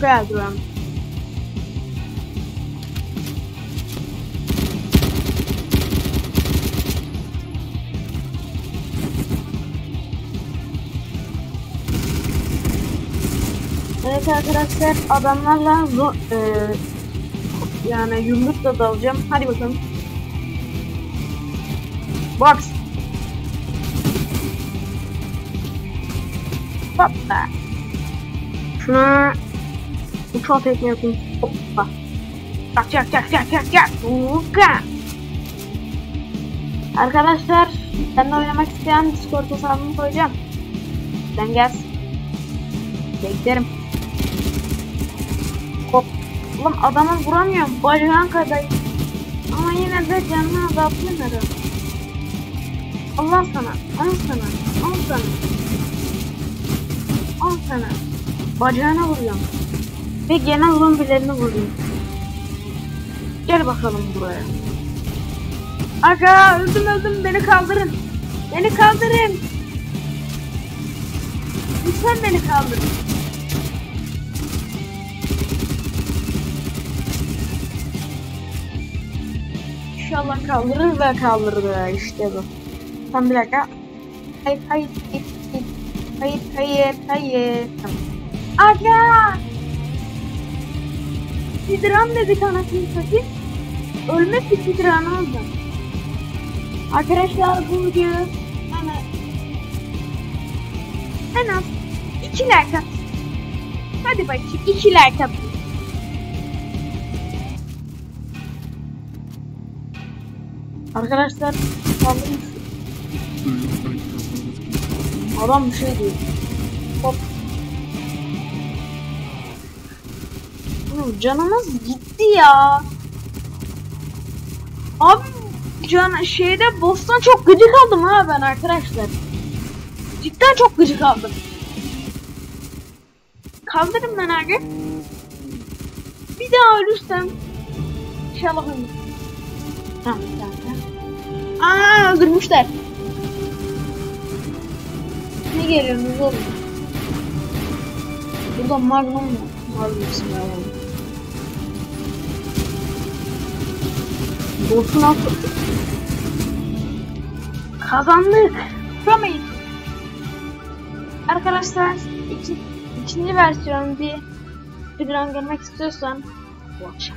Geldim. Evet arkadaşlar adamlarla zor, e, yani yumrukla dalacağım. Hadi bakalım. Box. Hoppa. Şuna uçan tekme yapayım. Hoppa. Çak çak çak. Arkadaşlar ben de oynamak isteyen Discord hesabımı koyacağım. Ben gelsin. Beklerim. Hop. Oğlum adamı vuramıyorum. Bacağın kadar. Ama yine de canını herhalde. Allah sana. Al sana. Al sana. Al sana. Bacağına vuruyorum. Ve genel zombilerini vuruyorum. Gel bakalım buraya. Aga öldüm öldüm beni kaldırın. Beni kaldırın. Lütfen beni kaldırın. İnşallah kaldırır ve kaldırır işte bu. Tam bir dakika. Hayır hayır hayır hayır hayır hayır. Tamam. Aga! Sidran dedik anasını satayım. Ölmek bir sidran oldu. Arkadaşlar bu video yani en az 2 like at. Hadi bakayım 2 like at. Arkadaşlar kaldırın. Adam bir şey diyor. Hop. Oğlum canımız gitti ya. Abi can şeyde boss'tan çok gıcık aldım ha ben arkadaşlar. Cidden çok gıcık aldım. Kaldırın ben abi. Bir daha ölürsem inşallah tamam. tamam. Aa öldürmüşler. Ne geliyorsunuz oğlum? Burada magnum mu? Magnum ismi Boss'un altı. Kazandık. Prometheus. Arkadaşlar iki, ikinci versiyon bir speedrun görmek istiyorsan bu akşam.